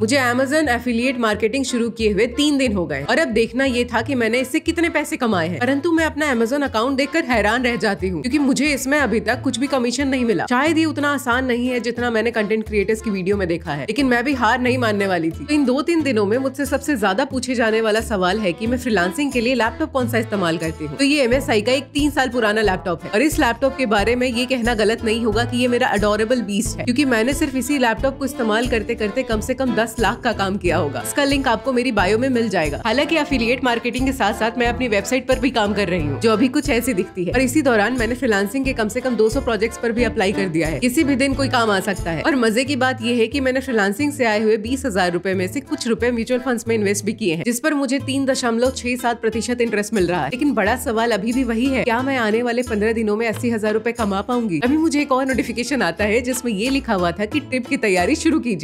मुझे Amazon affiliate marketing शुरू किए हुए तीन दिन हो गए। और अब देखना ये था कि मैंने इससे कितने पैसे कमाए हैं। परंतु मैं अपना Amazon अकाउंट देखकर हैरान रह जाती हूँ, क्योंकि मुझे इसमें अभी तक कुछ भी कमीशन नहीं मिला। शायद ये उतना आसान नहीं है जितना मैंने कंटेंट क्रिएटर्स की वीडियो में देखा है। लेकिन मैं भी हार नहीं मानने वाली थी। तो इन दो तीन दिनों में मुझसे सबसे ज़्यादा पूछे जाने वाला सवाल है की मैं फ्रीलांसिंग के लिए लैपटॉप कौन सा इस्तेमाल करती हूँ। तो ये एम का एक तीन साल पुराना लैपटॉप है। और इस लैपटॉप के बारे में ये कहना गलत नहीं होगा की ये मेरा अडोरेबल बीस है, क्यूँकी मैंने सिर्फ़ इसी लैपटॉप को इस्तेमाल करते करते कम से कम दस लाख का काम किया होगा। इसका लिंक आपको मेरी बायो में मिल जाएगा। हालाँकि अफिलियट मार्केटिंग के साथ साथ मैं अपनी वेबसाइट पर भी काम कर रही हूँ, जो अभी कुछ ऐसी दिखती है। और इसी दौरान मैंने फ्रीलांसिंग के कम से कम 200 प्रोजेक्ट्स पर भी अप्लाई कर दिया है। किसी भी दिन कोई काम आ सकता है। और मज़े की बात यह है की मैंने फ्रीलांसिंग से आए हुए बीस हज़ार रूपए में से कुछ रूपए म्यूचुअल फंड में इन्वेस्ट भी किए हैं, जिस पर मुझे तीन दशमलव छह सात प्रतिशत इंटरेस्ट मिल रहा है। लेकिन बड़ा सवाल अभी भी वही है, क्या मैं आने वाले पंद्रह दिनों में अस्सी हज़ार रूपए कमा पाऊँगी? अभी मुझे एक और नोटिफिकेशन आता है, जिसमें ये लिखा हुआ था की ट्रिप की तैयारी शुरू कीजिए।